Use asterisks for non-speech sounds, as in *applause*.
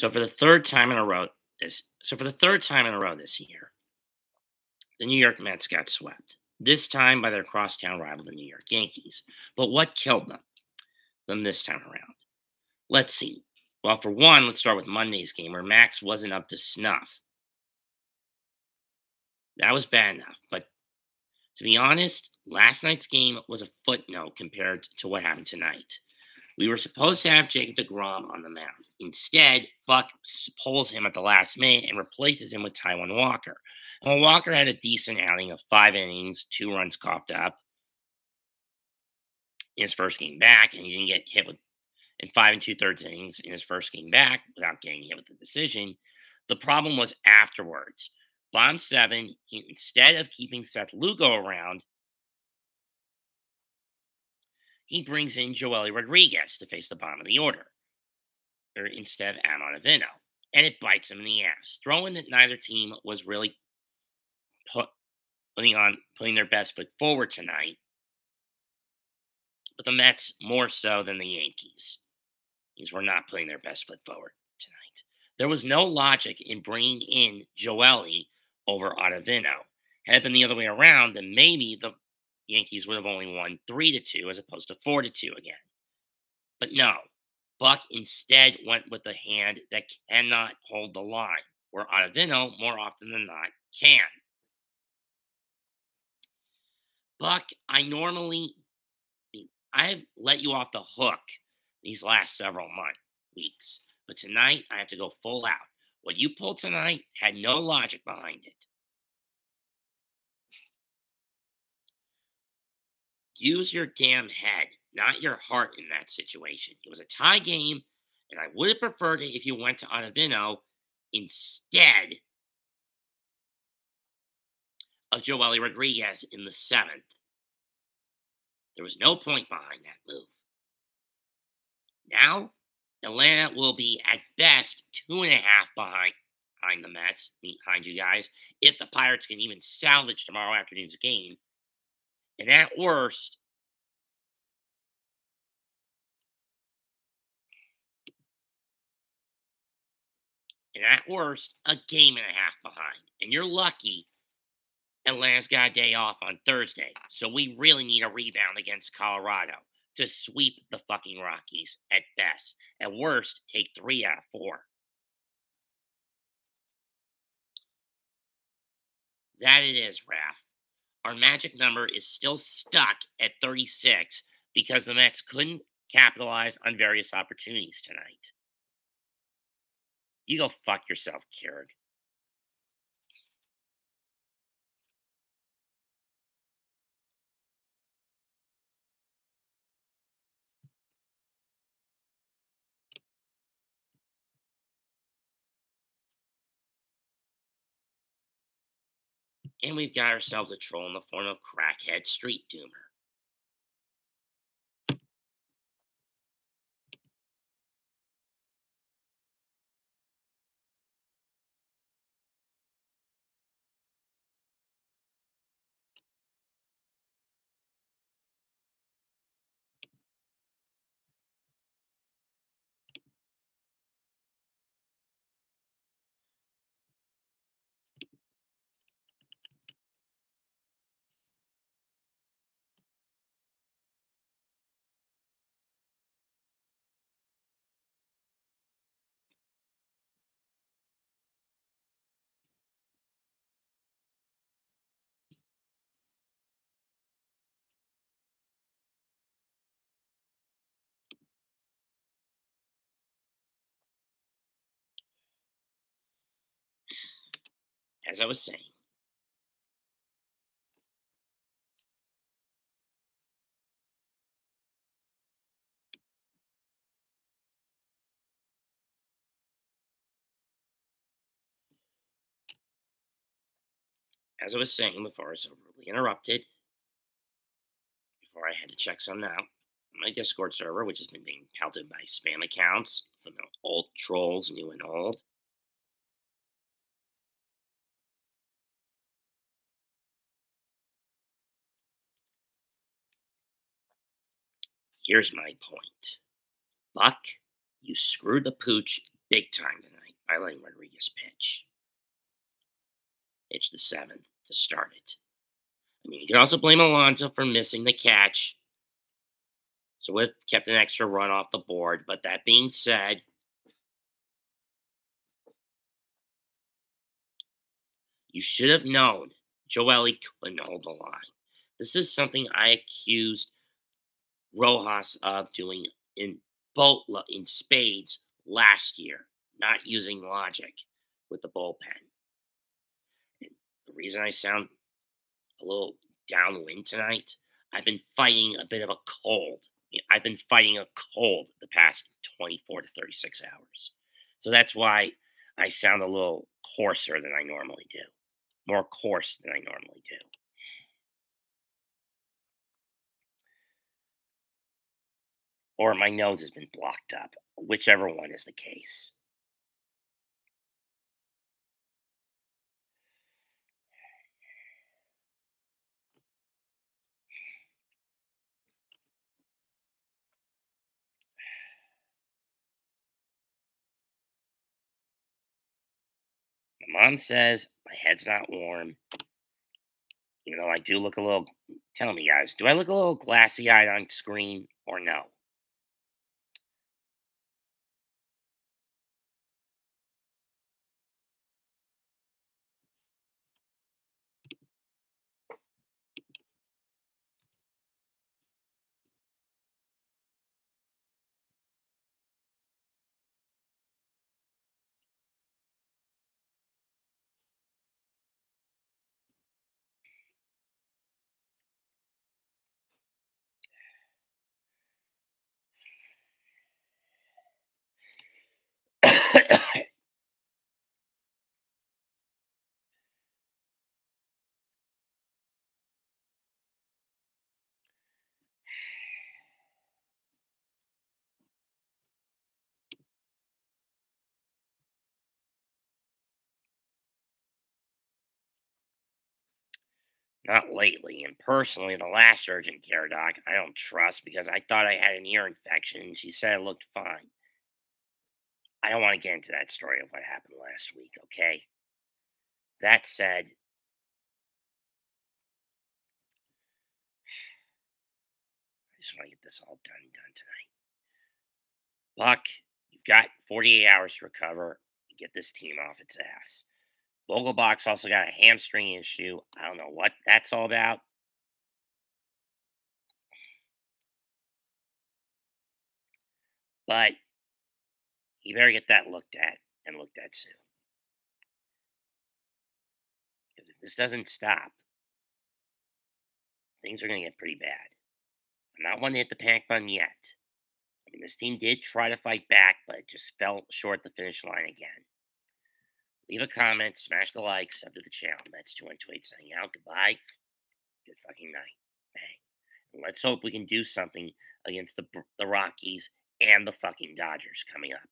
So for the third time in a row, this so for the third time in a row this year, the New York Mets got swept. This time by their crosstown rival, the New York Yankees. But what killed them? Them this time around. Let's see. Well, for one, let's start with Monday's game where Max wasn't up to snuff. That was bad enough. But to be honest, last night's game was a footnote compared to what happened tonight. We were supposed to have Jacob DeGrom on the mound. Instead, Buck pulls him at the last minute and replaces him with Taijuan Walker. Well, Walker had a decent outing of five innings, two runs coughed up in his first game back, and he didn't get hit with in five and two thirds innings in his first game back without getting hit with the decision. The problem was afterwards. Bottom seven, instead of keeping Seth Lugo around, he brings in Joely Rodriguez to face the bottom of the order, instead of Ottavino, and it bites him in the ass. Throwing that neither team was really put, putting on putting their best foot forward tonight, but the Mets more so than the Yankees. These were not putting their best foot forward tonight. There was no logic in bringing in Joely over Ottavino. Had it been the other way around, then maybe the Yankees would have only won three to two as opposed to four to two again. But no, Buck instead went with the hand that cannot hold the line, where Ottavino more often than not can. Buck, I normally I've let you off the hook these last several months, weeks, but tonight I have to go full out. What you pulled tonight had no logic behind it. Use your damn head, not your heart in that situation. It was a tie game, and I would have preferred it if you went to Ottavino instead of Joely Rodriguez in the seventh. There was no point behind that move. Now, Atlanta will be at best two and a half behind behind the Mets, behind you guys, if the Pirates can even salvage tomorrow afternoon's game. And at worst, and at worst, a game and a half behind. And you're lucky Atlanta's got a day off on Thursday. So we really need a rebound against Colorado to sweep the fucking Rockies at best. At worst, take three out of four. That it is, Raph. Our magic number is still stuck at 36 because the Mets couldn't capitalize on various opportunities tonight. You go fuck yourself, Keurig. And we've got ourselves a troll in the form of Crackhead Street Doomer. As I was saying, as I was saying before I was overly interrupted, before I had to check something out, my Discord server, which has been being pelted by spam accounts from old trolls, new and old, Here's my point. Buck, you screwed the pooch big time tonight by letting Rodriguez pitch. Pitch the seventh to start it. I mean, you can also blame Alonso for missing the catch. So it kept an extra run off the board. But that being said, you should have known Joely couldn't hold the line. This is something I accused Rojas of doing in boat in spades last year, not using logic with the bullpen. And the reason I sound a little downwind tonight, I've been fighting a bit of a cold. I've been fighting a cold the past 24 to 36 hours. So that's why I sound a little coarser than I normally do, more coarse than I normally do. Or my nose has been blocked up, whichever one is the case. My mom says my head's not warm. You know, I do look a little. Tell me, guys, do I look a little glassy eyed on screen or no? *coughs* Not lately. And personally, the last urgent care doc, I don't trust because I thought I had an ear infection and she said I looked fine. I don't want to get into that story of what happened last week, okay? That said, I just want to get this all done done tonight. Buck, you've got 48 hours to recover and get this team off its ass. Vogelbach's also got a hamstring issue. I don't know what that's all about. But you better get that looked at and looked at soon. Because if this doesn't stop, things are going to get pretty bad. I'm not one to hit the panic button yet. I mean, this team did try to fight back, but it just fell short the finish line again. Leave a comment, smash the like, sub to the channel. That's 2128 signing out. Goodbye. Good fucking night. Bang. And let's hope we can do something against the, the Rockies and the fucking Dodgers coming up.